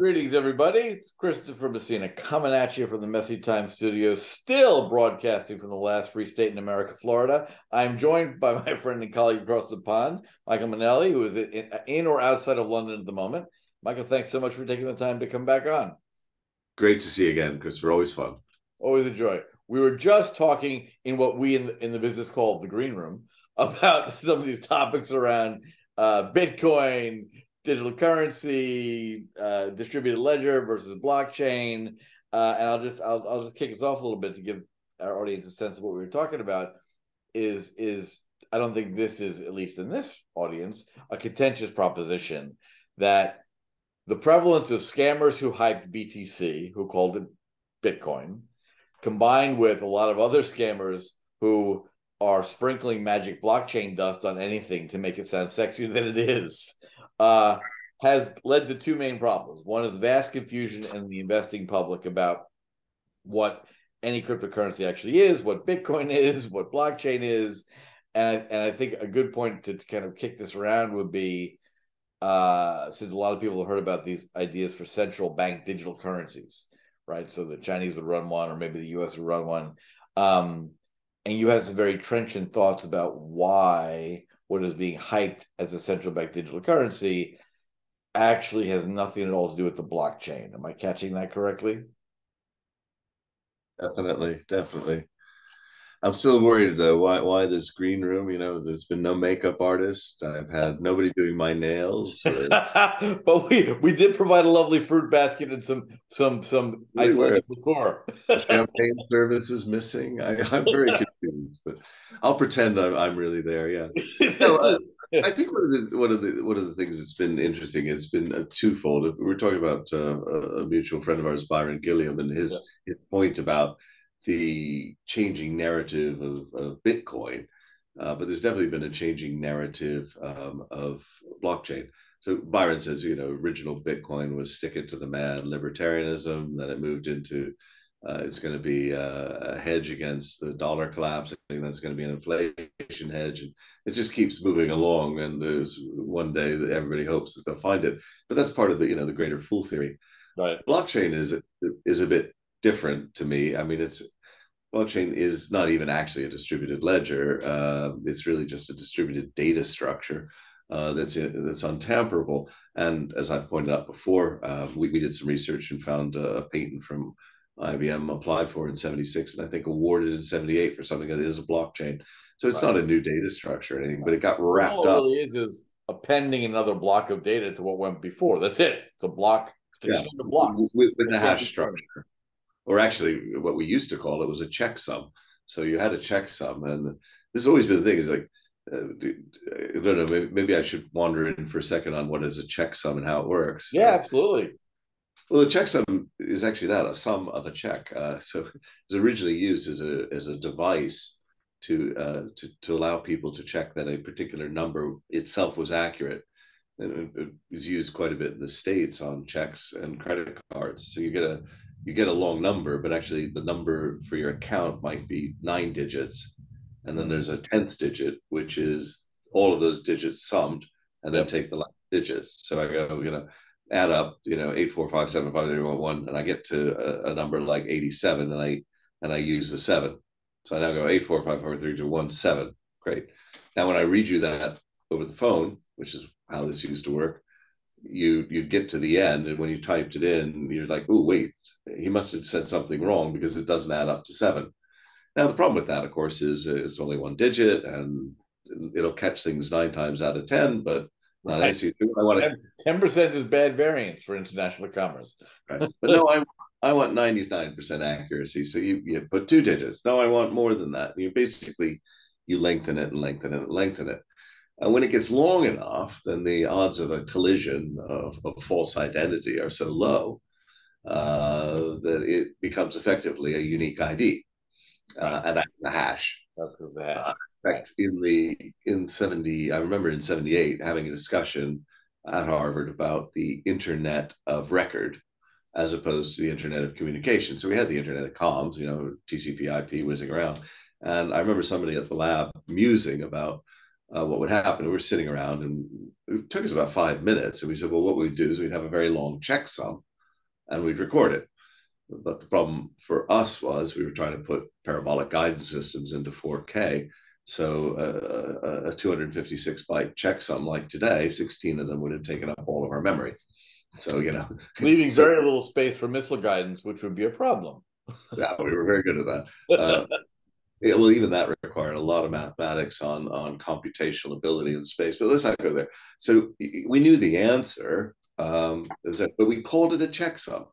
Greetings, everybody. It's Christopher Messina coming at you from the Messy Time Studio, still broadcasting from the last free state in America, Florida. I'm joined by my friend and colleague across the pond, Michael Mainelli, who is in, in or outside of London at the moment. Michael, thanks so much for taking the time to come back on. Great to see you again, Christopher. Always fun. Always a joy. We were just talking in what we in the, in the business call the green room about some of these topics around uh, Bitcoin, digital currency, uh, distributed ledger versus blockchain. Uh, and I'll just I'll, I'll just kick us off a little bit to give our audience a sense of what we were talking about. Is is I don't think this is at least in this audience a contentious proposition that the prevalence of scammers who hyped BTC, who called it Bitcoin, combined with a lot of other scammers who are sprinkling magic blockchain dust on anything to make it sound sexier than it is, uh, has led to two main problems. One is vast confusion in the investing public about what any cryptocurrency actually is, what Bitcoin is, what blockchain is, and I, and I think a good point to, kind of kick this around would be uh, since a lot of people have heard about these ideas for central bank digital currencies, right? So the Chinese would run one, or maybe the U.S. would run one. Um, and you had some very trenchant thoughts about why what is being hyped as a central bank digital currency actually has nothing at all to do with the blockchain. Am I catching that correctly? Definitely, definitely. I'm still worried though. Why why this green room? You know, there's been no makeup artist. I've had nobody doing my nails. but we we did provide a lovely fruit basket and some some some Icelandic liqueur. Champagne service is missing. I, am very confused, but I'll pretend I'm, I'm really there. Yeah. No, uh, I think one of the one of the one of the things that's been interesting has been a twofold. We're talking about uh, a mutual friend of ours, Byron Gilliam, and his yeah. his point about the changing narrative of, of Bitcoin, uh, but there's definitely been a changing narrative um, of blockchain. So Byron says, you know, original Bitcoin was stick it to the man libertarianism. Then it moved into uh, it's going to be a, a, hedge against the dollar collapse. I think that's going to be an inflation hedge, and it just keeps moving along. And there's one day that everybody hopes that they'll find it, but that's part of the you know the greater fool theory. Right. Blockchain is is a bit different to me. I mean, it's blockchain is not even actually a distributed ledger. Uh, it's really just a distributed data structure uh, that's that's untamperable. And as I pointed out before, uh, we, we did some research and found a patent from IBM applied for in 76 and I think awarded in 78 for something that is a blockchain. So it's right. not a new data structure or anything, but it got wrapped All up. All it really is is appending another block of data to what went before. That's it. It's a block. It's yeah. blocks. With, with the hash structure or actually what we used to call it was a checksum. So you had a checksum, and this has always been the thing. Is like uh, I don't know. Maybe, maybe, I should wander in for a second on what is a checksum and how it works. Yeah, absolutely. Well, the checksum is actually that a sum of a check. Uh, so it was originally used as a as a device to uh, to to allow people to check that a particular number itself was accurate. And it was used quite a bit in the states on checks and credit cards. So you get a you get a long number, but actually the number for your account might be nine digits. And then there's a 10th digit, which is all of those digits summed, and then yep. take the last digits. So I go, you know, add up, you know, eight, four, five, seven, five, zero, one, and I get to a, a number like 87, and I and I use the seven. So I now go eight, four, five, four, three, two, one, seven. Great. Now when I read you that over the phone, which is how this used to work, you you'd get to the end and when you typed it in you're like oh wait he must have said something wrong because it doesn't add up to seven now the problem with that of course is it's only one digit and it'll catch things nine times out of ten but not right. I want to ten percent is bad variance for international commerce. Right. But no, I I want ninety nine percent accuracy. So you you put two digits. No, I want more than that. You basically you lengthen it and lengthen it and lengthen it. And when it gets long enough, then the odds of a collision of, of false identity are so low uh, that it becomes effectively a unique ID, uh, and that's the hash. That's the hash. Uh, in fact, in the in seventy, I remember in seventy eight having a discussion at Harvard about the Internet of Record as opposed to the Internet of Communication. So we had the Internet of Comms, you know, TCP/IP whizzing around, and I remember somebody at the lab musing about uh, what would happen. We were sitting around and it took us about five minutes. And we said, well, what we'd do is we'd have a very long checksum and we'd record it. But the problem for us was we were trying to put parabolic guidance systems into 4K. So uh, a 256 byte checksum like today, 16 of them would have taken up all of our memory. So you know, leaving very little space for missile guidance, which would be a problem. yeah, we were very good at that. Uh, it, well, even that required a lot of mathematics on on computational ability in space. But let's not go there. So we knew the answer, um, that, but we called it a checksum,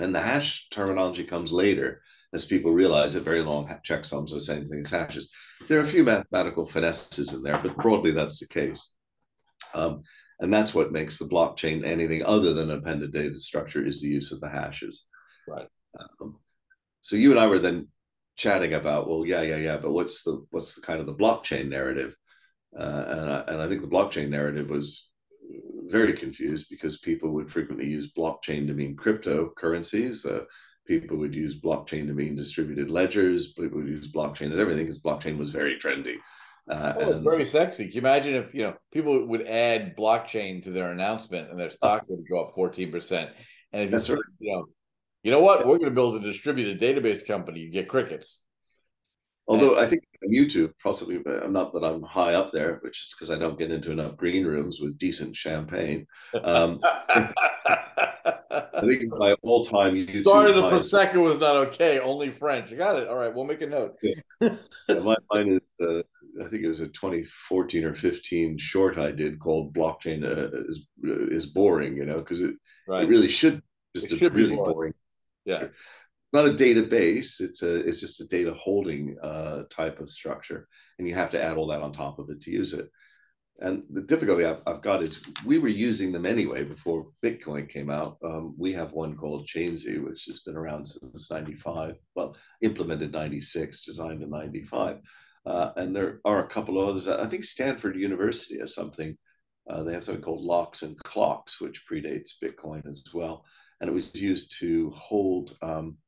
and the hash terminology comes later as people realize that very long checksums are the same thing as hashes. There are a few mathematical finesses in there, but broadly that's the case. Um, and that's what makes the blockchain anything other than an appended data structure is the use of the hashes. Right. Um, so you and I were then chatting about, well, yeah, yeah, yeah, but what's the what's the kind of the blockchain narrative? Uh, and I, and I think the blockchain narrative was very confused because people would frequently use blockchain to mean cryptocurrencies. Uh, people would use blockchain to mean distributed ledgers. People would use blockchain as everything because blockchain was very trendy. Uh, oh, it's very sexy. Can you imagine if you know people would add blockchain to their announcement and their stock would go up fourteen percent? And if you sort right. you know, you know what, we're going to build a distributed database company. You get crickets. Although I think on YouTube, possibly, I'm not that I'm high up there, which is because I don't get into enough green rooms with decent champagne. Um, I think my all-time YouTube. Sorry, the prosecco was not okay. Only French. You got it. All right, we'll make a note. yeah. yeah, mine is. Uh, I think it was a 2014 or 15 short I did called "Blockchain uh, is is boring," you know, because it right. it really should just it should really boring. boring. Yeah, it's not a database. It's a it's just a data holding uh, type of structure, and you have to add all that on top of it to use it. And the difficulty I've, I've got is we were using them anyway before Bitcoin came out. Um, we have one called ChainZy, which has been around since 95. Well, implemented 96, designed in 95. Uh, and there are a couple of others. I think Stanford University has something. Uh, they have something called LOCKSS and CLOCKSS, which predates Bitcoin as well. And it was used to hold um,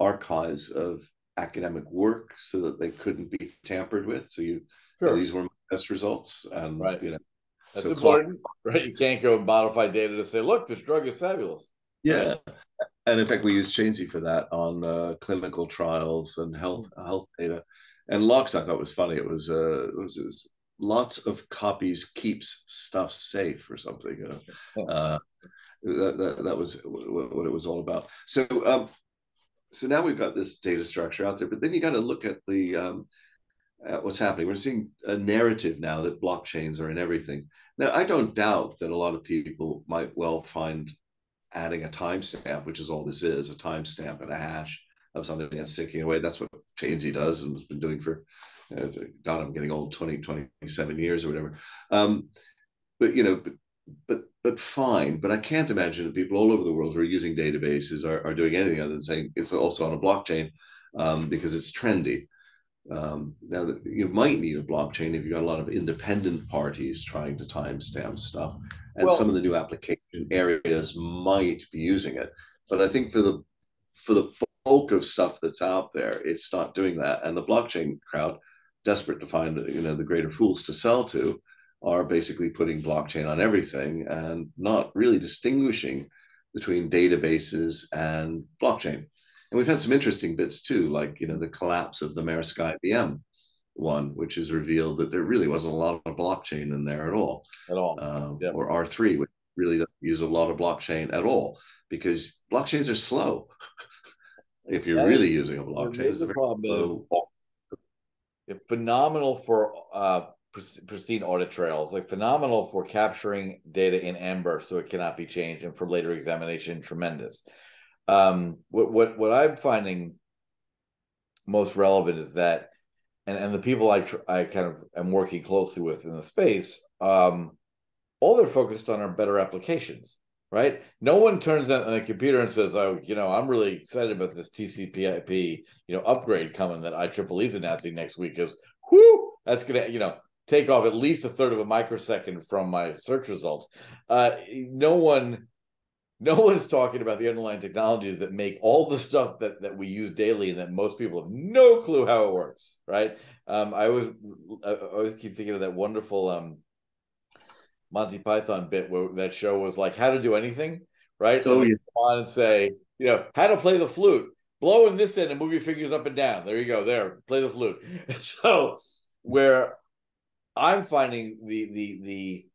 archives of academic work so that they couldn't be tampered with. So you, sure. these were my test results. And right. you know, that's so important, clock- right? You can't go modify data to say, look, this drug is fabulous. Yeah. Right? And in fact, we use ChainZy for that on uh, clinical trials and health health data. And LOCKSS, I thought was funny. It was, uh, it was, it was lots of copies keeps stuff safe or something. Uh, that, that, that was what it was all about. So um, so now we've got this data structure out there, but then you got to look at the um, at what's happening. We're seeing a narrative now that blockchains are in everything. Now, I don't doubt that a lot of people might well find adding a timestamp, which is all this is, a timestamp and a hash of something that's ticking away. That's what ChainZy does and has been doing for, uh, God, I'm getting old, 20, 27 years or whatever. Um, but, you know, but, but, but fine. But I can't imagine that people all over the world who are using databases are, are doing anything other than saying it's also on a blockchain um, because it's trendy. Um, now, you might need a blockchain if you've got a lot of independent parties trying to timestamp stuff, and well, some of the new application areas might be using it. But I think for the for the bulk of stuff that's out there, it's not doing that. And the blockchain crowd, desperate to find you know the greater fools to sell to, are basically putting blockchain on everything and not really distinguishing between databases and blockchain. And we've had some interesting bits too, like you know the collapse of the Maersk IBM one, which has revealed that there really wasn't a lot of blockchain in there at all. At all. Uh, yep. Or R3, which really doesn't use a lot of blockchain at all because blockchains are slow. if you're that really is, using a blockchain, the problem is phenomenal for uh, pristine audit trails, like phenomenal for capturing data in amber so it cannot be changed, and for later examination, tremendous. Um, what what what I'm finding most relevant is that, and and the people I tr- I kind of am working closely with in the space, um, all they're focused on are better applications, right? No one turns on the computer and says, "Oh, you know, I'm really excited about this TCP/IP, you know, upgrade coming that IEEE is announcing next week." Is whoo, that's gonna, you know, take off at least a third of a microsecond from my search results. Uh, no one no one's talking about the underlying technologies that make all the stuff that that we use daily and that most people have no clue how it works right um, i always i always keep thinking of that wonderful um, monty python bit where that show was like how to do anything right? Oh, yeah. Come on and say, you know, how to play the flute. Blow in this end and move your fingers up and down. There you go. There, play the flute. So where I'm finding the the the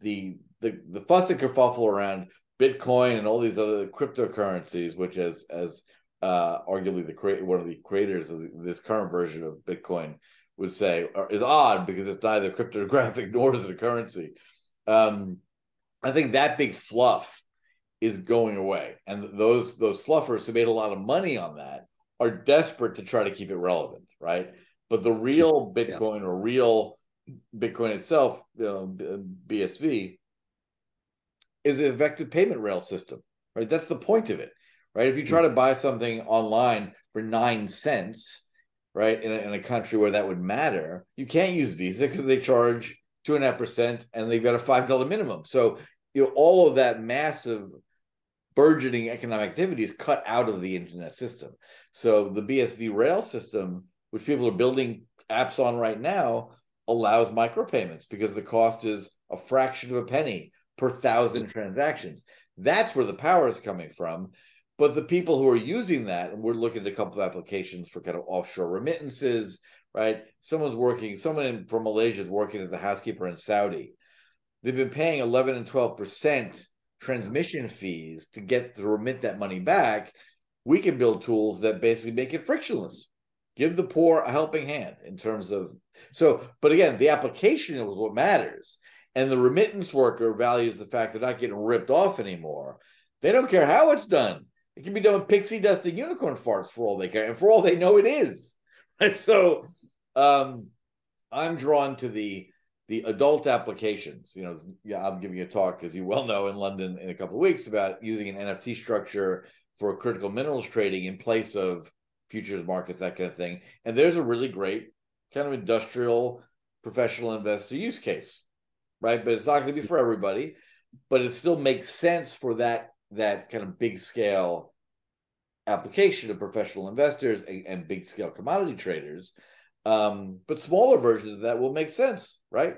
the the the fuss and kerfuffle around Bitcoin and all these other cryptocurrencies, which as as uh, arguably the create one of the creators of this current version of Bitcoin would say is odd because it's neither cryptographic nor is it a currency. Um, I think that big fluff is going away, and those those fluffers who made a lot of money on that are desperate to try to keep it relevant, right? But the real Bitcoin yeah. or real Bitcoin itself, you know, BSV, is an effective payment rail system, right? That's the point of it, right? If you try to buy something online for nine cents, right, in a, in a country where that would matter, you can't use Visa because they charge two and a half percent and they've got a five dollar minimum. So you know all of that massive burgeoning economic activity is cut out of the internet system. So the BSV rail system, which people are building apps on right now, allows micropayments because the cost is a fraction of a penny per thousand transactions. That's where the power is coming from. But the people who are using that, and we're looking at a couple of applications for kind of offshore remittances, right? Someone's working, someone in, from Malaysia is working as a housekeeper in Saudi. They've been paying 11 and 12% transmission fees to get to remit that money back. We can build tools that basically make it frictionless. Give the poor a helping hand in terms of so, but again, the application is what matters. And the remittance worker values the fact they're not getting ripped off anymore. They don't care how it's done. It can be done with pixie dust and unicorn farts for all they care, and for all they know, it is. And so, um, I'm drawn to the the adult applications. You know, yeah, I'm giving a talk, as you well know, in London in a couple of weeks about using an NFT structure for critical minerals trading in place of futures markets, that kind of thing. And there's a really great kind of industrial professional investor use case, right? But it's not going to be for everybody, but it still makes sense for that that kind of big scale application of professional investors and, and big scale commodity traders. Um, but smaller versions of that will make sense, right?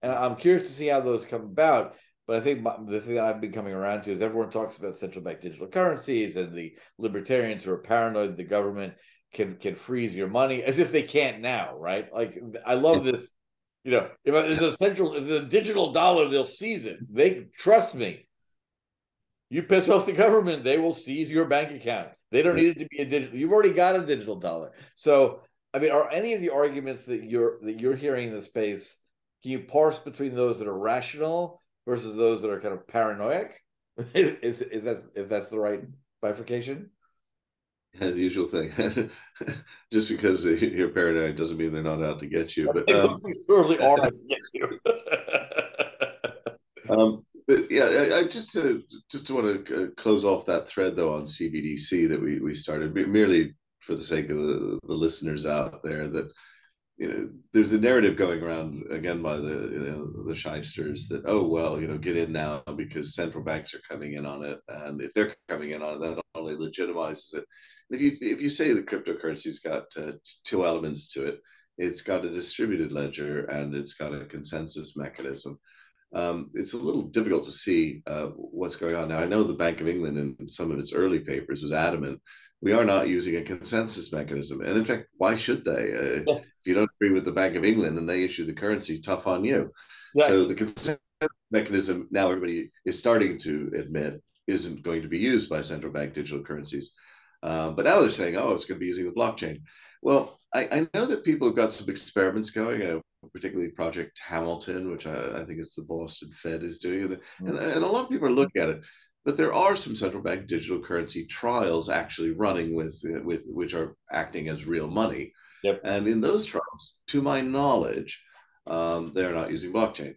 And I'm curious to see how those come about. But I think my, the thing that I've been coming around to is everyone talks about central bank digital currencies and the libertarians who are paranoid the government can can freeze your money as if they can't now, right? Like I love this. You know, if there's a central, if there's a digital dollar, they'll seize it. They trust me. You piss off the government, they will seize your bank account. They don't need it to be a digital. You've already got a digital dollar. So, I mean, are any of the arguments that you're that you're hearing in the space? Can you parse between those that are rational versus those that are kind of paranoid? is is that if that's the right bifurcation? Yeah, the usual thing. Just because you're paranoid doesn't mean they're not out to get you. But um, certainly are out to get you. um, but yeah, I, I just uh, just want to uh, close off that thread though on CBDC that we we started merely for the sake of the, the listeners out there that you know there's a narrative going around again by the you know, the shysters that oh well you know get in now because central banks are coming in on it and if they're coming in on it that only legitimizes it if you if you say the cryptocurrency's got uh, two elements to it, it's got a distributed ledger and it's got a consensus mechanism. Um, it's a little difficult to see uh, what's going on now. I know the Bank of England in some of its early papers was adamant we are not using a consensus mechanism, and in fact, why should they? Uh, yeah. If you don't agree with the Bank of England and they issue the currency, tough on you. Yeah. So the consensus mechanism now everybody is starting to admit isn't going to be used by central bank digital currencies. Uh, but now they're saying, oh, it's going to be using the blockchain. Well, I, I know that people have got some experiments going, uh, particularly Project Hamilton, which I, I, think it's the Boston Fed is doing, and, and a lot of people are looking at it. But there are some central bank digital currency trials actually running with with which are acting as real money. Yep. And in those trials, to my knowledge, um, they're not using blockchain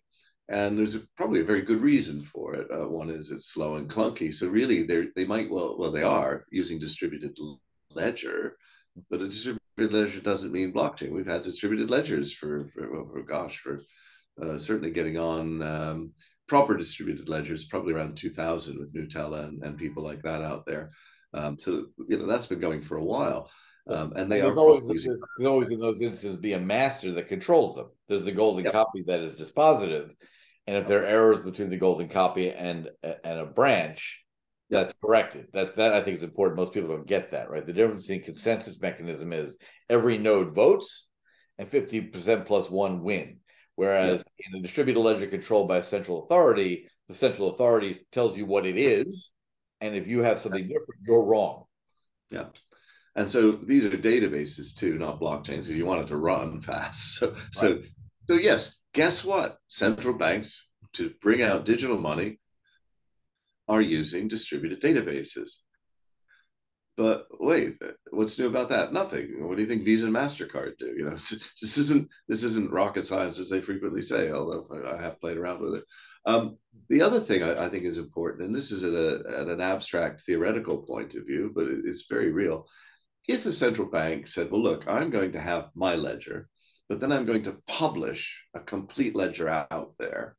and there's a, probably a very good reason for it. Uh, one is it's slow and clunky, so really they they might well well they are using distributed ledger, but a distributed ledger doesn't mean blockchain. We've had distributed ledgers for for, for gosh for uh, certainly getting on um, proper distributed ledgers probably around 2000 with Gnutella and, and people like that out there. Um, so you know that's been going for a while. Um, and they there's are always there's always in those instances be a master that controls them. There's the golden yep. copy that is dispositive, and if there are errors between the golden copy and and a branch, That's corrected. That that I think is important. Most people don't get that, right? The difference in consensus mechanism is every node votes and 50% plus one win. Whereas yeah. in a distributed ledger controlled by a central authority, the central authority tells you what it is. And if you have something different, you're wrong. Yeah. And so these are databases too, not blockchains, because you want it to run fast. So right. so so yes, guess what? Central banks to bring out digital money are using distributed databases. But wait, what's new about that? Nothing. What do you think Visa and Mastercard do? You know, this isn't this isn't rocket science as they frequently say. Although I have played around with it. Um, the other thing I, I, think is important, and this is at, a, at an abstract theoretical point of view, but it's very real. If a central bank said, "Well, look, I'm going to have my ledger, but then I'm going to publish a complete ledger out there,"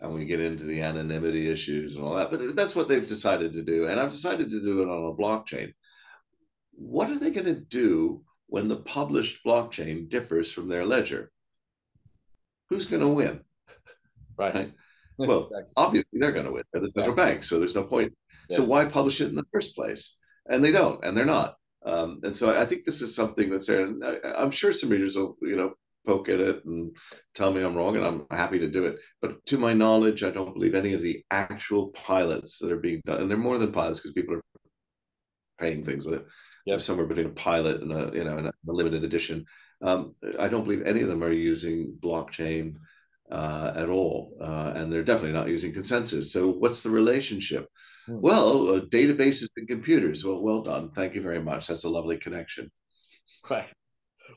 and we get into the anonymity issues and all that, but that's what they've decided to do, and I've decided to do it on a blockchain what are they going to do when the published blockchain differs from their ledger? Who's going to win? Right. right? Well, exactly. obviously they're going to win. They're the central yeah. bank, so there's no point. Yes. So why publish it in the first place? And they don't, and they're not. Um, and so I think this is something that's there. And I, am sure some readers will, you know, poke at it and tell me I'm wrong, and I'm happy to do it. But to my knowledge, I don't believe any of the actual pilots that are being done, and they're more than pilots because people are paying things with it yep. somewhere between a pilot and a you know and a, limited edition. Um, I don't believe any of them are using blockchain uh, at all, uh, and they're definitely not using consensus. So what's the relationship? Hmm. Well, uh, databases and computers. Well, well done. Thank you very much. That's a lovely connection. Right.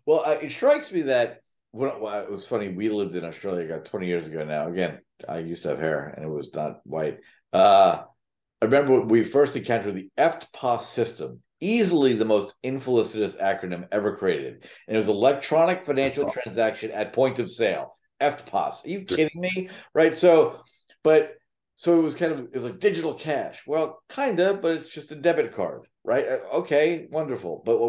Well, uh, it strikes me that when, well, it was funny. We lived in Australia got 20 years ago now. Again, I used to have hair and it was not white. Uh, I remember when we first encountered the EFTPOS system easily the most infelicitous acronym ever created. And it was electronic financial transaction at point of sale. EFTPOS. Are you kidding me? Right. So, but so it was kind of it was like digital cash. Well, kind of, but it's just a debit card, right? Uh, okay, wonderful. But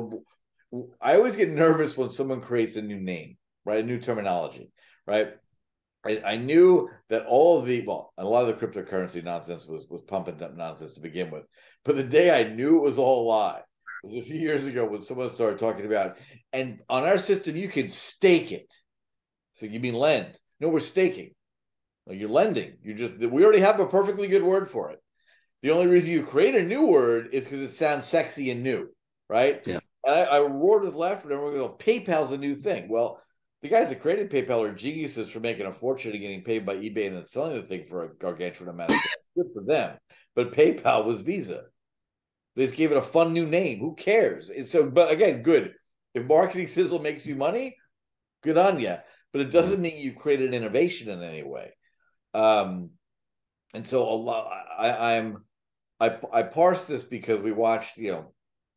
I always get nervous when someone creates a new name, right? A new terminology, right? I, I knew that all of the well, a lot of the cryptocurrency nonsense was was pumping up nonsense to begin with. But the day I knew it was all a lie was a few years ago when someone started talking about, and on our system you can stake it. So you mean lend? No, we're staking. Like you're lending. You just we already have a perfectly good word for it. The only reason you create a new word is because it sounds sexy and new, right? Yeah. And I, I roared with laughter, and we're going, PayPal's a new thing. Well, the guys that created PayPal are geniuses for making a fortune and getting paid by eBay and then selling the thing for a gargantuan amount of cash. Good for them. But PayPal was Visa. They just gave it a fun new name. Who cares? And so, but again, good. If marketing sizzle makes you money, good on you. But it doesn't mean you created innovation in any way. Um, and so a lot. I, I'm I I parse this because we watched you know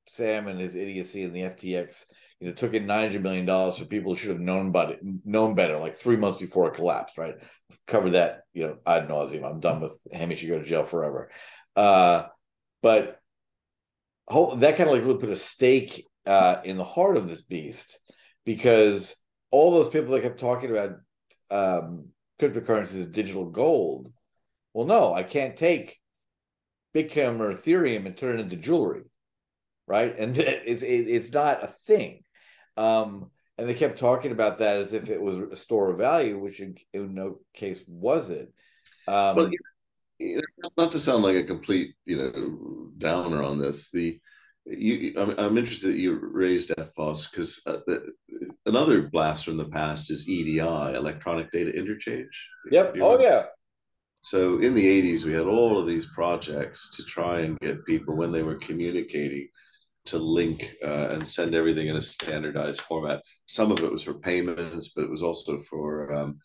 Sam and his idiocy in the FTX you know, took in nine hundred million dollars for people who should have known about it, known better, like three months before it collapsed. Right, covered that, you know, ad nauseum. I'm done with Hammy should go to jail forever. Uh, but that kind of like really put a stake uh, in the heart of this beast because all those people that kept talking about um, cryptocurrencies digital gold. Well, no, I can't take Bitcoin or Ethereum and turn it into jewelry, right? And it's it's not a thing. Um, and they kept talking about that as if it was a store of value, which in, in no case was it. Um, well, you know, not to sound like a complete, you know, downer on this. The you, I'm, I'm interested that you raised EFTPOS because uh, another blast from the past is EDI, electronic data interchange. Yep. Oh yeah. So in the 80s, we had all of these projects to try and get people when they were communicating to link uh, and send everything in a standardized format. Some of it was for payments, but it was also for um,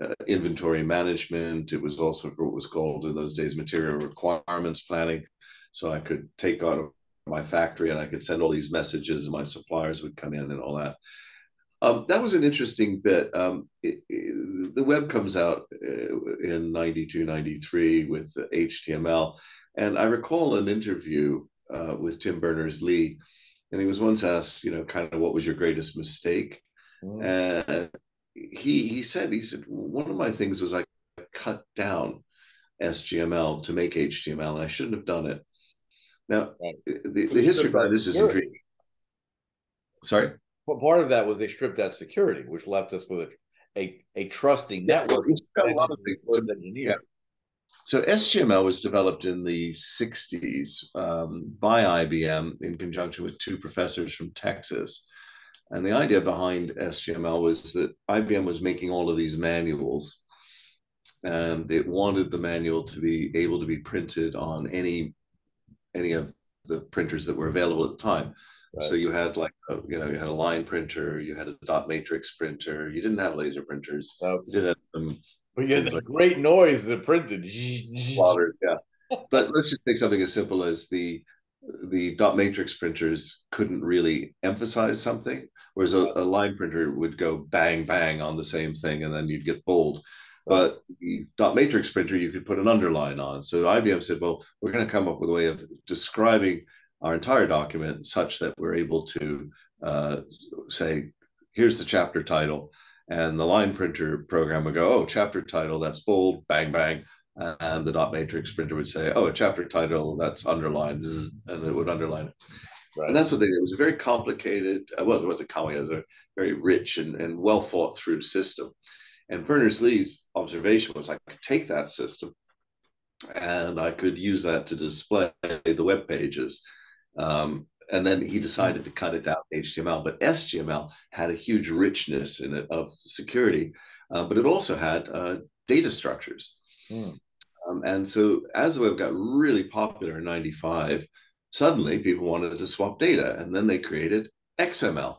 uh, inventory management. It was also for what was called in those days material requirements planning. So I could take out of my factory and I could send all these messages, and my suppliers would come in and all that. Um, that was an interesting bit. Um, it, it, the web comes out uh, in 92, 93 with HTML. And I recall an interview uh, with Tim Berners Lee, and he was once asked, you know, kind of what was your greatest mistake, mm. and he he said he said one of my things was I cut down SGML to make HTML, and I shouldn't have done it. Now, right. the, the history behind this is intriguing. Sorry? Well, part of that was they stripped out security, which left us with a a, a trusting yeah, network. A lot of Yeah. So SGML was developed in the 60s um, by IBM in conjunction with two professors from Texas. And the idea behind SGML was that IBM was making all of these manuals and it wanted the manual to be able to be printed on any any of the printers that were available at the time. Right. So you had like a, you know you had a line printer, you had a dot matrix printer. You didn't have laser printers. Oh. You did have some. But had that like, great noise that printed. yeah. but let's just take something as simple as the the dot matrix printers couldn't really emphasize something, whereas a, a line printer would go bang bang on the same thing, and then you'd get bold. But the dot matrix printer, you could put an underline on. So IBM said, well, we're going to come up with a way of describing our entire document such that we're able to uh, say, here's the chapter title. And the line printer program would go, oh, chapter title, that's bold, bang, bang. And the dot matrix printer would say, oh, a chapter title, that's underlined, and it would underline it. Right. And that's what they did. It was a very complicated, uh, well, it wasn't complicated, it was a very rich and, and well thought through system. And Berners Lee's observation was I could take that system and I could use that to display the web pages. Um, and then he decided to cut it down to HTML. But SGML had a huge richness in it of security, uh, but it also had uh, data structures. Mm. Um, and so as the web got really popular in 95, suddenly people wanted to swap data. And then they created XML.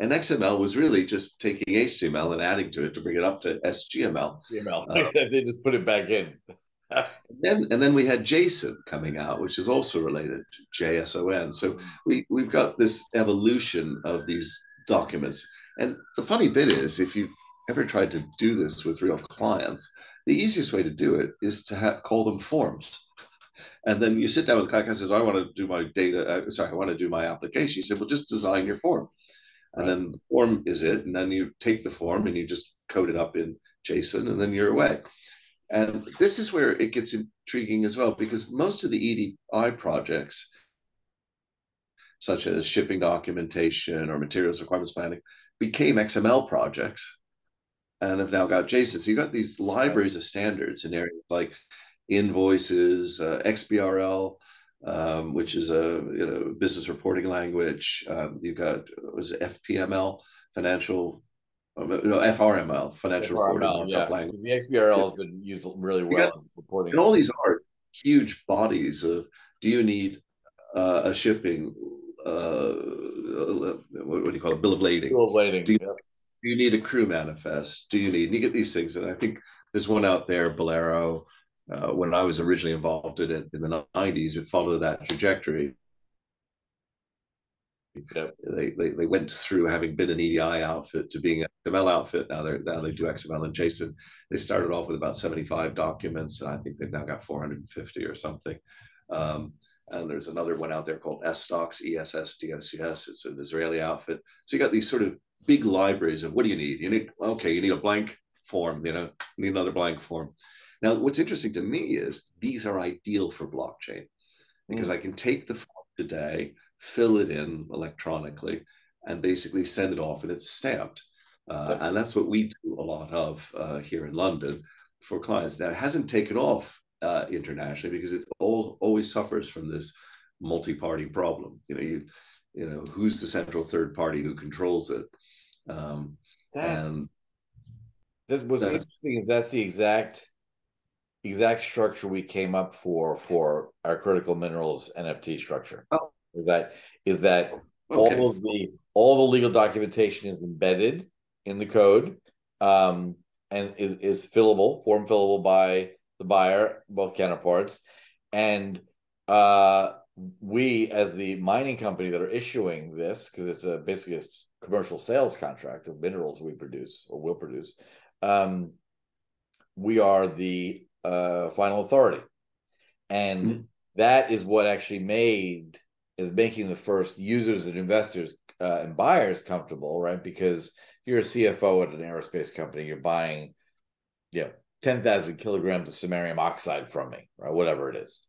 And XML was really just taking HTML and adding to it to bring it up to SGML. HTML. Uh, they just put it back in. And then and then we had JSON coming out, which is also related to JSON. So we we've got this evolution of these documents. And the funny bit is, if you've ever tried to do this with real clients, the easiest way to do it is to have, call them forms. And then you sit down with the client and says, I want to do my data, uh, sorry, I want to do my application. You say, well, just design your form. And right. then the form is it. And then you take the form and you just code it up in JSON and then you're away. And this is where it gets intriguing as well, because most of the EDI projects, such as shipping documentation or materials requirements planning, became XML projects and have now got JSON. So you've got these libraries of standards in areas like invoices, uh, XBRL, um, which is a you know business reporting language. Um, you've got was FPML, financial, no FRML, financial FRML, reporting yeah. language. The XBRL has been used really well got, in reporting. And all these are huge bodies of. Do you need uh, a shipping? Uh, what, do you call it? Bill of lading. Bill of lading. Do you, yeah. do you need a crew manifest? Do you need? And you get these things, and I think there's one out there, Bolero uh, when I was originally involved in it in the 90s, it followed that trajectory. Yep. They, they they went through having been an EDI outfit to being an XML outfit. Now they now they do XML and JSON. They started off with about 75 documents, and I think they've now got 450 or something. Um, and there's another one out there called SDocs, ESS DOCS. It's an Israeli outfit. So you got these sort of big libraries of what do you need? You need okay, you need a blank form. You know, you need another blank form. Now, what's interesting to me is these are ideal for blockchain because mm. I can take the form today, fill it in electronically, and basically send it off and it's stamped. Uh, and that's what we do a lot of uh, here in London for clients. Now, it hasn't taken off uh, internationally because it all, always suffers from this multi-party problem. You know, you, you know, who's the central third party who controls it? Um, that's, and that what's interesting is that's the exact exact structure we came up for for our critical minerals NFT structure. Oh. Is that is that okay. all of the all the legal documentation is embedded in the code um, and is is fillable, form fillable by the buyer, both counterparts, and uh, we as the mining company that are issuing this because it's a basically a commercial sales contract of minerals we produce or will produce. Um, we are the uh, final authority, and mm-hmm. that is what actually made is making the first users and investors uh, and buyers comfortable, right? Because you're a CFO at an aerospace company, you're buying, you know, ten thousand kilograms of samarium oxide from me, right? Whatever it is.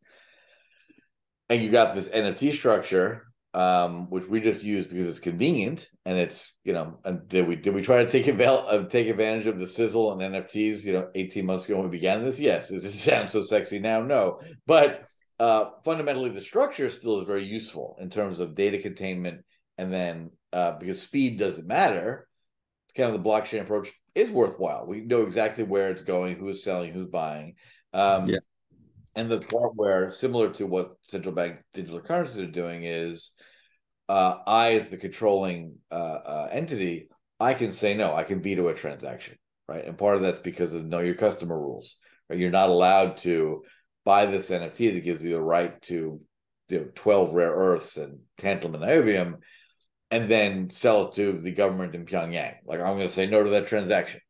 and you got this NFT structure, um, which we just use because it's convenient and it's you know. did we did we try to take avail uh, take advantage of the sizzle and NFTs? You know, eighteen months ago when we began this, yes. Does it sound so sexy now? No, but uh, fundamentally, the structure still is very useful in terms of data containment, and then uh, because speed doesn't matter, kind of the blockchain approach is worthwhile. We know exactly where it's going, who's selling, who's buying. Um, yeah. And the part where, similar to what central bank digital currencies are doing, is uh, I, as the controlling uh, uh, entity, I can say no. I can veto a transaction, right? And part of that's because of know your customer rules. Right? You're not allowed to buy this NFT that gives you the right to you know, 12 rare earths and tantalum and niobium and then sell it to the government in Pyongyang. Like I'm going to say no to that transaction.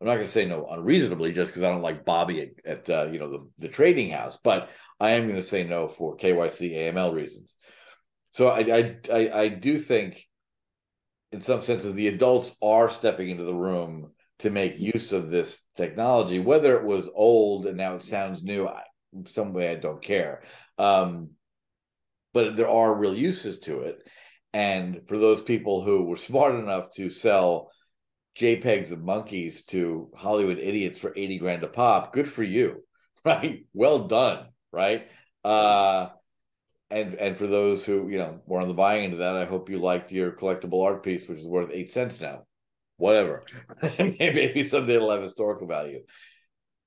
I'm not going to say no unreasonably just because I don't like Bobby at, at uh, you know the, the trading house, but I am going to say no for KYC AML reasons. So I, I I I do think, in some senses, the adults are stepping into the room to make use of this technology, whether it was old and now it sounds new. I, some way I don't care, um, but there are real uses to it. And for those people who were smart enough to sell JPEGs of monkeys to Hollywood idiots for 80 grand a pop, good for you, right? Well done, right? Uh, and and for those who you know were on the buying end of that, I hope you liked your collectible art piece, which is worth eight cents now. Whatever, maybe someday it'll have historical value.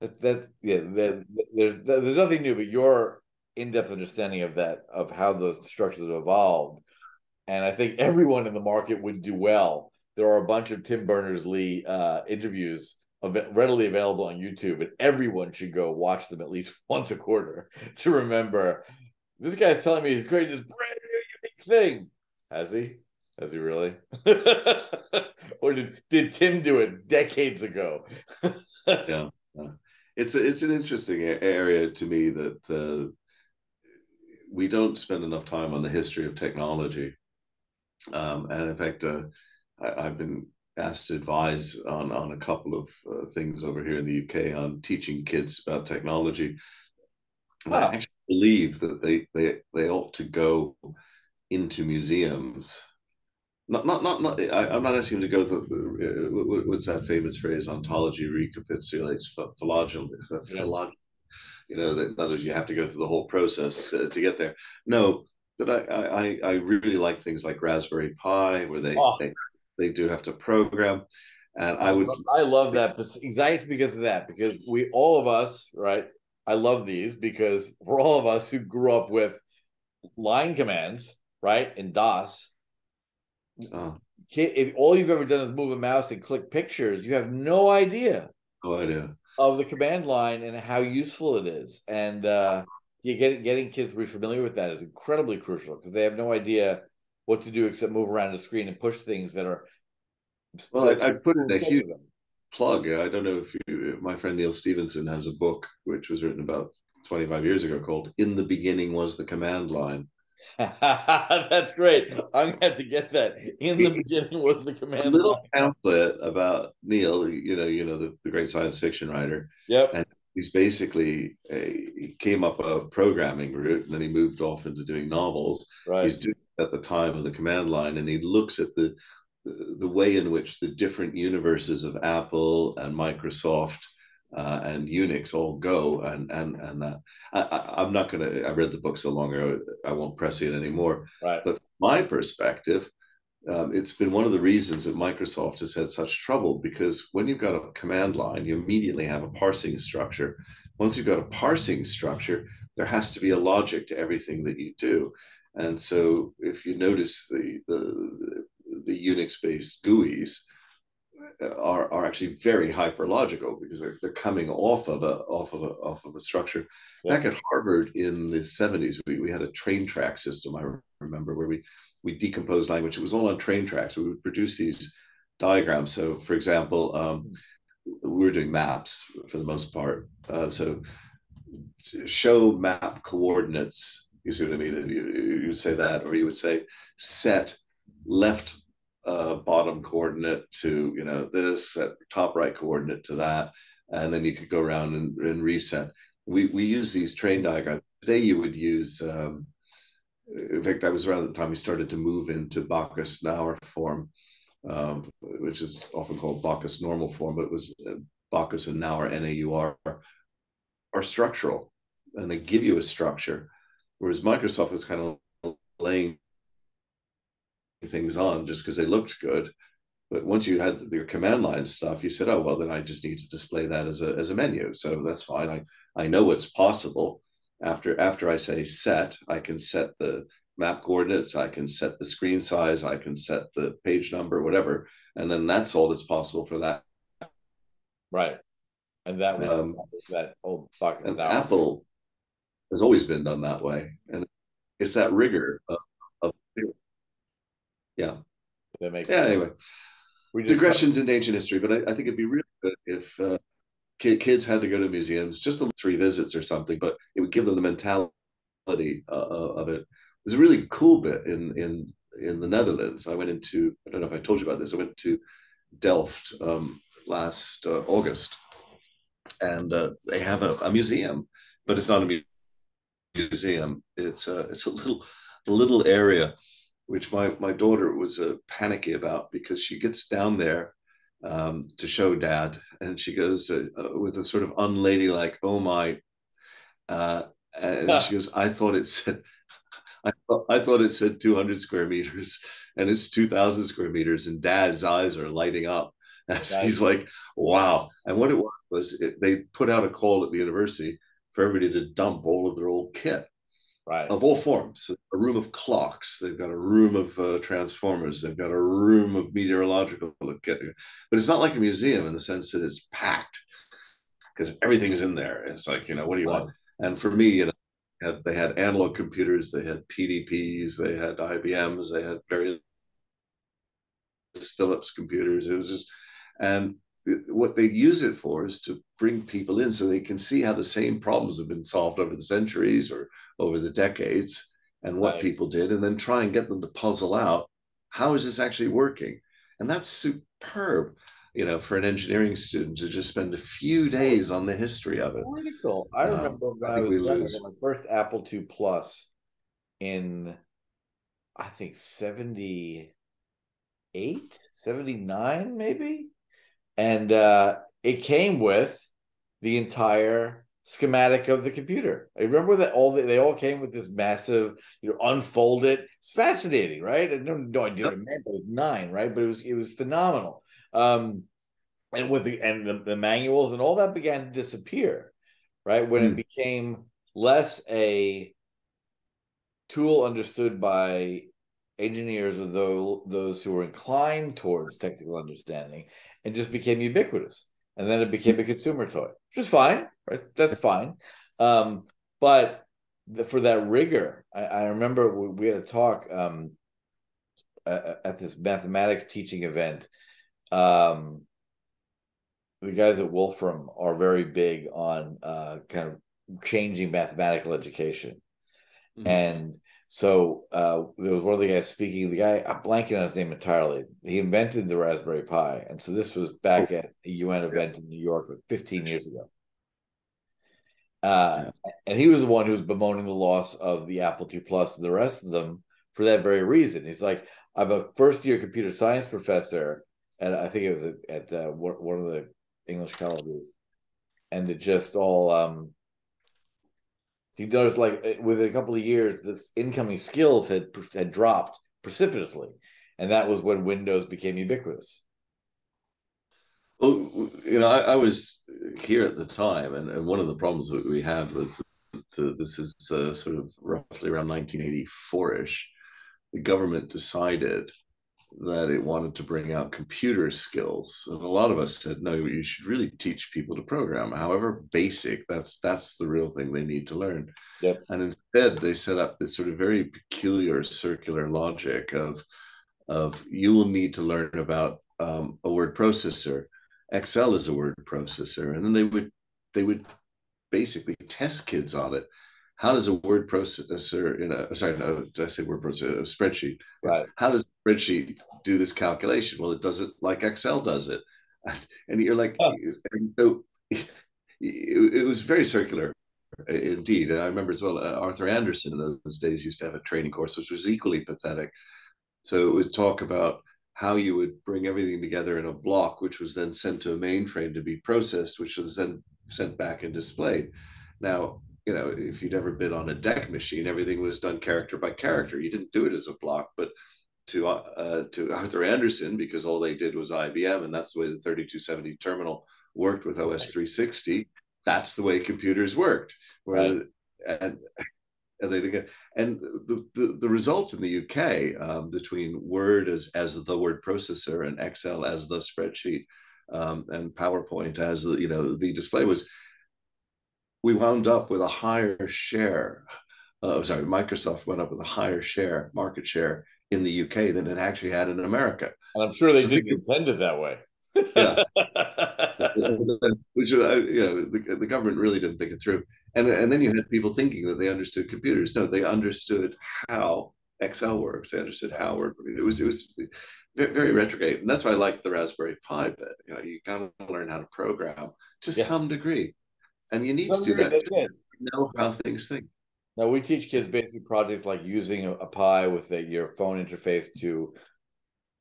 That, that's yeah. That, there's there's nothing new, but your in-depth understanding of that of how those structures have evolved and I think everyone in the market would do well. There are a bunch of Tim Berners Lee uh, interviews readily available on YouTube, and everyone should go watch them at least once a quarter to remember this guy's telling me he's creating this brand new unique thing. Has he? Has he really? or did did Tim do it decades ago? yeah. It's a, it's an interesting area to me that uh, we don't spend enough time on the history of technology um, and in fact, uh, I, have been asked to advise on, on a couple of uh, things over here in the UK on teaching kids about technology. Wow. I actually believe that they, they, they ought to go into museums. Not, not, not, not. I, am not asking to go to uh, what's that famous phrase? Ontology recapitulates philology. philology. You know, that, that is, you have to go through the whole process to, to get there. No, but I, I, I really like things like Raspberry Pi, where they, oh. they, they do have to program. And I would I love that, but exactly because of that, because we all of us, right? I love these because for all of us who grew up with line commands, right, in DOS, oh. if all you've ever done is move a mouse and click pictures, you have no idea. No idea of the command line and how useful it is. And uh, you get getting kids really familiar with that is incredibly crucial because they have no idea what to do except move around the screen and push things that are. Well, I, I put in a huge plug. I don't know if you, my friend Neal Stephenson has a book which was written about 25 years ago called "In the Beginning Was the Command Line." That's great. I'm gonna have to get that. In the beginning was the command. A little line. pamphlet about Neil, you know, you know, the, the great science fiction writer. Yep. And he's basically a, he came up a programming route and then he moved off into doing novels. Right. He's doing at the time of the command line and he looks at the the way in which the different universes of Apple and Microsoft uh, and Unix all go and and and that I, I'm not gonna I read the book so long ago I won't press it anymore. Right. But my perspective, um, it's been one of the reasons that Microsoft has had such trouble because when you've got a command line, you immediately have a parsing structure. Once you've got a parsing structure, there has to be a logic to everything that you do. And so if you notice the the, the Unix-based GUIs are, are actually very hyperlogical because they're, they're coming off of a off of a off of a structure. Yeah. Back at Harvard in the 70s, we, we had a train track system, I remember, where we we decomposed language. It was all on train tracks. We would produce these diagrams. So, for example, um, we were doing maps for the most part. Uh, so, show map coordinates. You see what I mean? You, you would say that, or you would say set left uh, bottom coordinate to you know this, top right coordinate to that, and then you could go around and, and reset. We we use these train diagrams. Today, you would use um, in fact, I was around at the time we started to move into Backus Naur form, um, which is often called Backus normal form, but it was uh, Backus and Naur, N-A-U-R, are structural, and they give you a structure, whereas Microsoft was kind of laying things on just because they looked good. But once you had your command line stuff, you said, "Oh well, then I just need to display that as a as a menu." So that's fine. I I know what's possible. After after I say set, I can set the map coordinates, I can set the screen size, I can set the page number, whatever, and then that's all that's possible for that. Right, and that was, um, that old box. And Apple has always been done that way, and it's that rigor of yeah. That makes yeah. Sense. Anyway, digressions in ancient history, but I, I, think it'd be really good if uh, kids had to go to museums, just three visits or something, but it would give them the mentality uh, uh, of it. There's a really cool bit in in in the Netherlands. I went into I don't know if I told you about this. I went to Delft um, last uh, August, and uh, they have a, a, museum, but it's not a museum. It's a it's a little a little area which my my daughter was uh, panicky about because she gets down there um, to show dad, and she goes uh, uh, with a sort of unladylike, "Oh my," uh, and she goes, "I thought it said." I thought, I thought it said 200 square meters and it's 2000 square meters and dad's eyes are lighting up as nice. he's like wow and what it was was it, they put out a call at the university for everybody to dump all of their old kit right. of all forms. A room of clocks. They've got a room of uh, transformers. They've got a room of meteorological equipment. But it's not like a museum in the sense that it's packed because everything's in there. It's like you know, what do you want? And for me, you know, had, they had analog computers. They had PDPs. They had IBMs. They had various Philips computers. It was just and what they use it for is to bring people in so they can see how the same problems have been solved over the centuries or over the decades and what people did and then try and get them to puzzle out how is this actually working? And that's superb you know for an engineering student to just spend a few days on the history of it. Critical. I um, remember when i, I was my first Apple II Plus in i think 78 79 maybe? And uh, it came with the entire schematic of the computer. I remember that all the, they all came with this massive, you know, unfold it. It's fascinating, right? I don't no idea what it meant. It was nine, right? But it was it was phenomenal. Um, and with the and the, the manuals and all that began to disappear, right? When mm. it hmm. became less a tool understood by engineers or those, those who were inclined towards technical understanding and just became ubiquitous. And then it became a consumer toy, which is fine, right? That's fine. Um, but the, for that rigor, I, I, remember we had a talk um, at, at this mathematics teaching event. Um, the guys at Wolfram are very big on uh, kind of changing mathematical education. Mm-hmm. And so uh, there was one of the guys speaking. The guy, I'm blanking on his name entirely. He invented the Raspberry Pi, and so this was back at a UN event in New York, like 15 years ago. Uh, and he was the one who was bemoaning the loss of the Apple II Plus and the rest of them for that very reason. He's like, I'm a first year computer science professor, and I think it was at, at uh, one of the English colleges, and it just all um, he noticed like eh, within a couple of years, this incoming skills had had dropped precipitously, and that was when Windows became ubiquitous. Well, you know, I, I was here at the time, and, and one of the problems that we had was that this is uh, sort of roughly around 1984 ish. The government decided that it wanted to bring out computer skills. And a lot of us said no you should really teach people to program. However basic that's that's the real thing they need to learn. Yep. and instead they set up this sort of very peculiar circular logic of of you will need to learn about um, a word processor. Excel is a word processor. And then they would they would basically test kids on it. How does a word processor in a sorry no did I say word processor? A spreadsheet. Right. How does spreadsheet do this calculation well it does it like Excel does it and you're like oh. and so it, it, was very circular indeed. And I remember as well, uh, Arthur Andersen in those days used to have a training course, which was equally pathetic. So it would talk about how you would bring everything together in a block, which was then sent to a mainframe to be processed, which was then sent back and displayed. Now, you know, if you'd ever been on a DEC machine, everything was done character by character. You didn't do it as a block, but to uh, to Arthur Andersen because all they did was IBM, and that's the way the 3270 terminal worked with OS 360. That's the way computers worked. Right. and and they and the, the the result in the UK um, between Word as as the word processor and Excel as the spreadsheet um, and PowerPoint as the you know the display was we wound up with a higher share. Uh, sorry, Microsoft went up with a higher share market share in the UK than it actually had in America. And I'm sure they so didn't intend it that way. yeah. Which uh, you know, the, the government really didn't think it through. And and then you had people thinking that they understood computers. No, they understood how Excel works. They understood how Word. It was it was very, retrograde, and that's why I like the Raspberry Pi bit. You know, you got to learn how to program to yeah. some degree, and you need some to do that. To know how things think. Now we teach kids basic projects like using a, a Pi with a, your phone interface to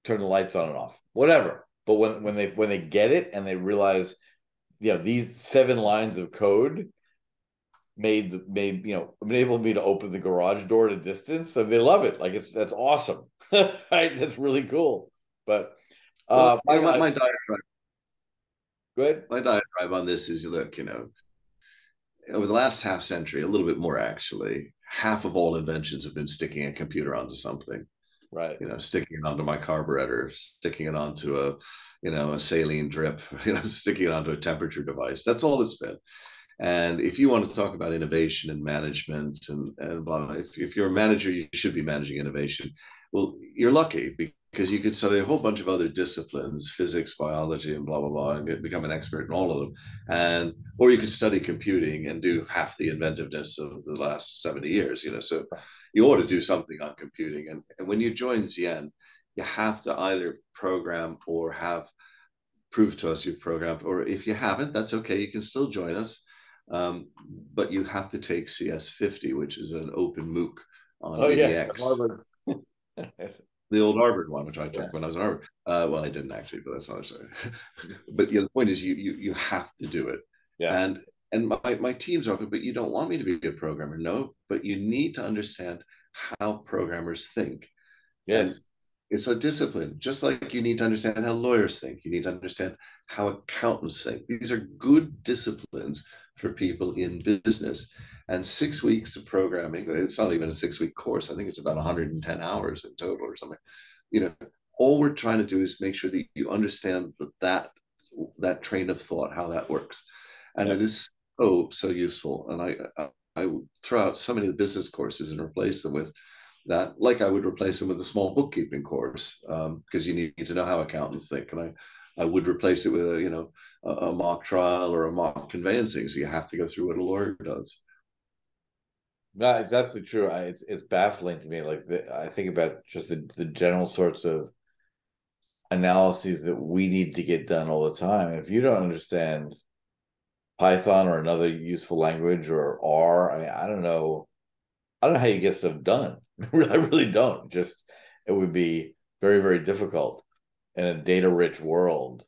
turn the lights on and off, whatever. But when when they when they get it and they realize, you know, these seven lines of code made made you know enabled me to open the garage door at a distance, so they love it. Like it's that's awesome, right? That's really cool. But uh, well, my, my, my diatribe. Good. My diatribe on this is look, you know, over the last half century, a little bit more actually, half of all inventions have been sticking a computer onto something. Right. You know, sticking it onto my carburetor, sticking it onto a, you know, a saline drip, you know, sticking it onto a temperature device. That's all it's been. And if you want to talk about innovation and management and, and blah, blah if, if you're a manager, you should be managing innovation. Well, you're lucky because you could study a whole bunch of other disciplines, physics, biology, and blah blah blah, and get, become an expert in all of them. And or you could study computing and do half the inventiveness of the last seventy years. You know, so you ought to do something on computing. And and when you join Z/Yen, you have to either program or have proved to us you've programmed, or if you haven't, that's okay. You can still join us. Um, but you have to take CS50, which is an open MOOC on oh, edX. Yeah, the old Harvard one, which I took yeah. when I was in Harvard. Uh, well, I didn't actually, but that's not sorry. but the point is, you you you have to do it. Yeah. And and my my teams are, but you don't want me to be a programmer, no. But you need to understand how programmers think. Yes. And it's a discipline, just like you need to understand how lawyers think. You need to understand how accountants think. These are good disciplines for people in business. And six weeks of programming, it's not even a six week course. I think it's about 110 hours in total or something. You know, all we're trying to do is make sure that you understand that that, that train of thought, how that works. And yeah. it is so, so useful. And I, I, I throw out so many of the business courses and replace them with that, like I would replace them with a small bookkeeping course because um, you need to know how accountants think. And I, I would replace it with a, you know, a, a mock trial or a mock conveyancing. So you have to go through what a lawyer does. No, it's absolutely true. I, it's it's baffling to me. Like the, I think about just the, the general sorts of analyses that we need to get done all the time. And if you don't understand Python or another useful language or R, I mean, I don't know. I don't know how you get stuff done. I really don't. Just it would be very very difficult in a data rich world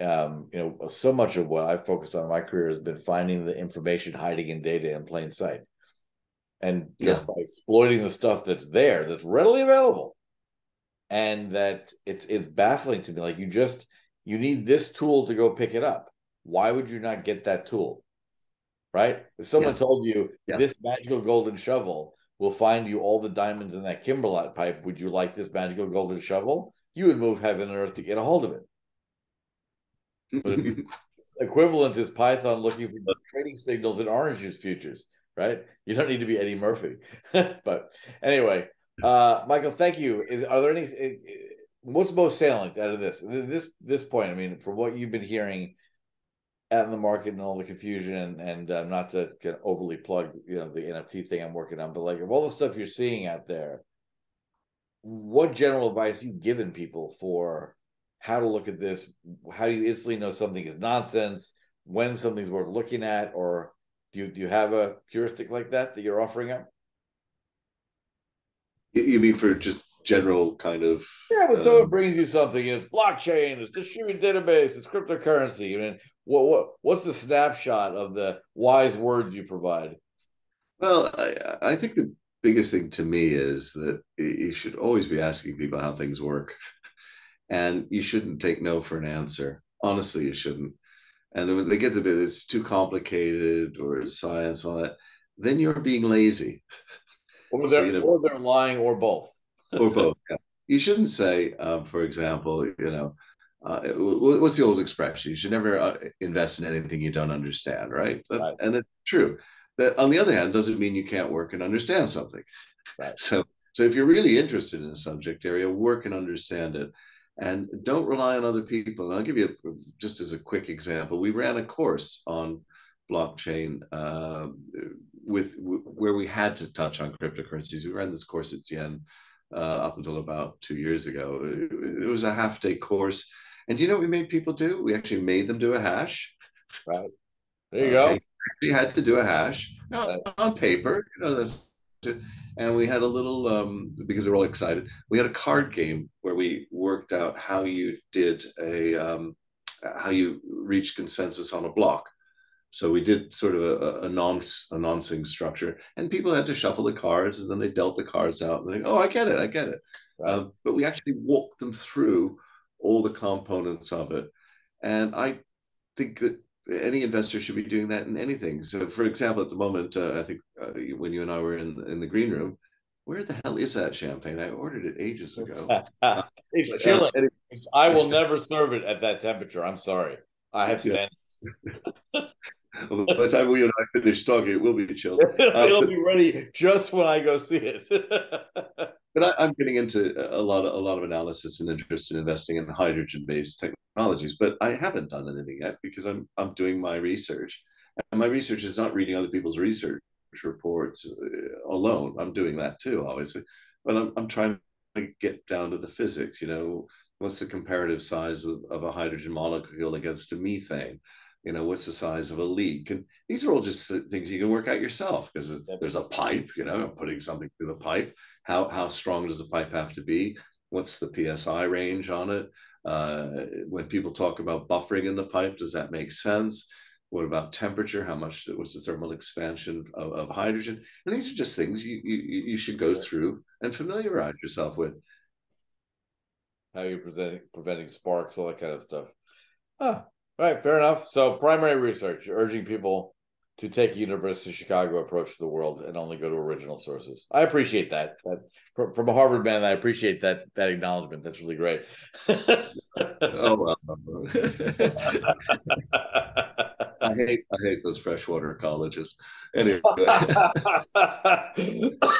um, you know, so much of what I've focused on in my career has been finding the information hiding in data in plain sight. And just yeah. by exploiting the stuff that's there, that's readily available. And that it's it's baffling to me. Like you just you need this tool to go pick it up. Why would you not get that tool? Right? If someone yeah. told you yeah. this magical golden shovel will find you all the diamonds in that kimberlite pipe, would you like this magical golden shovel? You would move heaven and earth to get a hold of it. But equivalent is Python looking for trading signals in orange juice futures, right? You don't need to be Eddie Murphy. but anyway, uh, Michael, thank you. Is, are there any? What's most salient out of this? This this point, I mean, from what you've been hearing out in the market and all the confusion, and, and uh, not to overly plug, you know, the NFT thing I'm working on, but like of all the stuff you're seeing out there, what general advice you given people for how to look at this. How do you instantly know something is nonsense, when something's worth looking at, or Do you do you have a heuristic like that that you're offering up? You mean for just general kind of? Yeah, but um, someone brings you something, and it's blockchain, it's distributed database, it's cryptocurrency. I mean, what what what's the snapshot of the wise words you provide? Well, I, I think the biggest thing to me is that you should always be asking people how things work, and you shouldn't take no for an answer. Honestly, you shouldn't. And when they get to bit, it's too complicated or science, on it, then you're being lazy. Or they're, so, you know, or they're lying, or both. or both. Yeah. You shouldn't say, um, for example, you know, uh, what's the old expression? You should never uh, invest in anything you don't understand, right? right? And it's true. That on the other hand doesn't mean you can't work and understand something. Right. So, so if you're really interested in a subject area, work and understand it, and don't rely on other people. And I'll give you a, just as a quick example. We ran a course on blockchain uh, with where we had to touch on cryptocurrencies. We ran this course at Z/Yen uh, up until about two years ago. It, it was a half day course and do you know what we made people do? We actually made them do a hash. Right. There you uh, go. We had to do a hash right. on paper, you know, that's and we had a little um, because they're all excited. We had a card game where we worked out how you did a um, how you reach consensus on a block. So we did sort of a, a nonce a noncing structure, and people had to shuffle the cards, and then they dealt the cards out. And they, oh, I get it, I get it. Right. Um, but we actually walked them through all the components of it. And I think that any investor should be doing that in anything. So, for example, at the moment, uh, I think uh, when you and I were in in the green room, where the hell is that champagne? I ordered it ages ago. it's chilling. Uh, I will never serve it at that temperature. I'm sorry. I have standards. by the time we and I finish talking, it will be chilled. It'll uh, be ready just when I go see it but I, am getting into a lot of a lot of analysis and interest in investing in hydrogen-based technologies, but I haven't done anything yet because I'm I'm doing my research, and my research is not reading other people's research reports uh, alone. I'm doing that too, obviously, but I'm I'm trying to get down to the physics. You know, what's the comparative size of, of a hydrogen molecule against a methane? you know what's the size of a leak and these are all just things you can work out yourself because there's a pipe you know putting something through the pipe how how strong does the pipe have to be what's the psi range on it uh, when people talk about buffering in the pipe does that make sense? What about temperature? How much was the thermal expansion of, of hydrogen? And these are just things you, you you should go through and familiarize yourself with. How you're presenting preventing sparks all that kind of stuff ah Right, fair enough. So primary research, urging people to take a University of Chicago approach to the world and only go to original sources. I appreciate that. that from, a Harvard man, I appreciate that that acknowledgement. That's really great. oh well. I hate I hate those freshwater colleges. Anyway.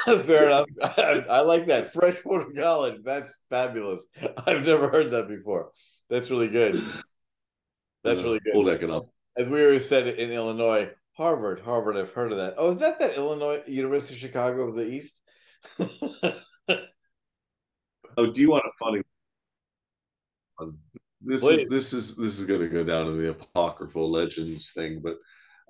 Fair enough. I, I like that freshwater college. That's fabulous. I've never heard that before. That's really good. That's uh, really good. Old economics. As we always said in Illinois, Harvard, Harvard. I've heard of that. Oh, is that that Illinois University of Chicago of the East? oh, do you want a funny? This Please. is this is this is going to go down to the apocryphal legends thing, but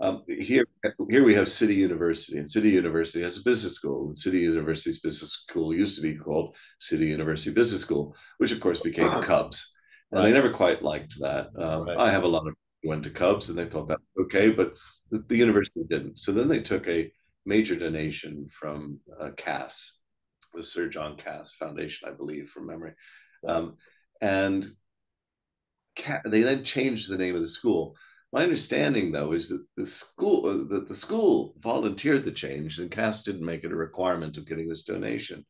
um, here here we have City University, and City University has a business school. And City University's business school used to be called City University Business School, which of course became Cubs and right. they never quite liked that. Um, right. I have a lot of went to Cubs, and they thought that was okay, but the, the, university didn't. So then they took a major donation from uh, Cass, the Sir John Cass Foundation, I believe, from memory, um, and they then changed the name of the school. My understanding, though, is that the school uh, that the school volunteered the change, and Cass didn't make it a requirement of getting this donation.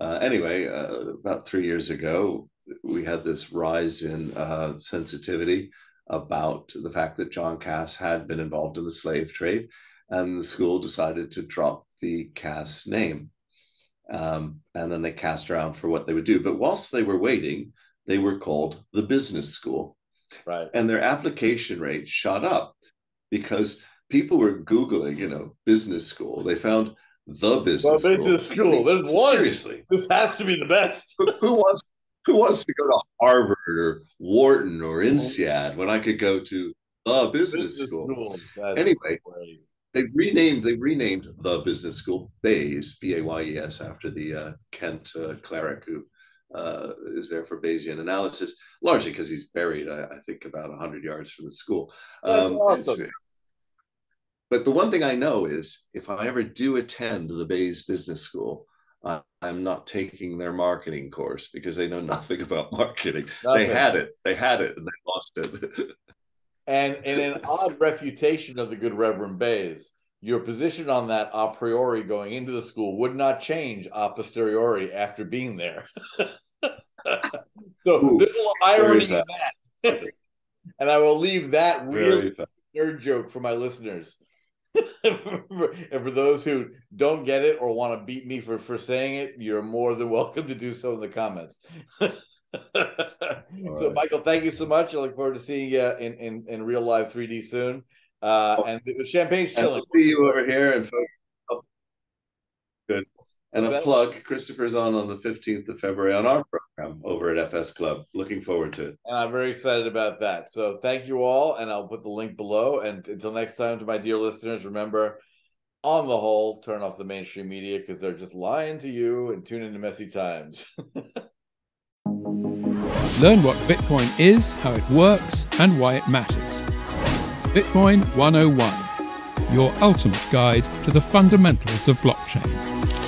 Uh, anyway, uh, about three years ago, we had this rise in uh, sensitivity about the fact that John Cass had been involved in the slave trade, and the school decided to drop the Cass name. Um, and then they cast around for what they would do. But whilst they were waiting, they were called the business school. Right. And their application rate shot up because people were Googling, you know, business school. They found the business, the business school. school. There's one. Seriously. This has to be the best. who, who wants who wants to go to Harvard or Wharton or INSEAD when I could go to the business, business school. school. Anyway, great. they renamed they renamed the business school Bayes B A Y E S after the uh, Kent uh, cleric who uh, is there for Bayesian analysis, largely because he's buried, I, I, think, about 100 yards from the school. That's um, awesome. But the one thing I know is if I ever do attend the Bayes Business School, I, am not taking their marketing course because they know nothing about marketing. Nothing. They had it, they had it, and they lost it. and in an odd refutation of the good Reverend Bayes, your position on that a priori going into the school would not change a posteriori after being there. so Ooh, there's a little irony in that. and I will leave that real nerd joke for my listeners. and for those who don't get it or want to beat me for, for saying it, you're more than welcome to do so in the comments. so, right. Michael, thank you so much. I look forward to seeing you in, in, in real live 3D soon. Uh, and the champagne's chilling. see you over here and Good. And a plug, Christopher's on on the 15th of February on our program over at FS Club. Looking forward to it. And I'm very excited about that. So thank you all. And I'll put the link below. And until next time, to my dear listeners, remember, on the whole, turn off the mainstream media because they're just lying to you and tune into messy times. Learn what Bitcoin is, how it works, and why it matters. Bitcoin 101, your ultimate guide to the fundamentals of blockchain.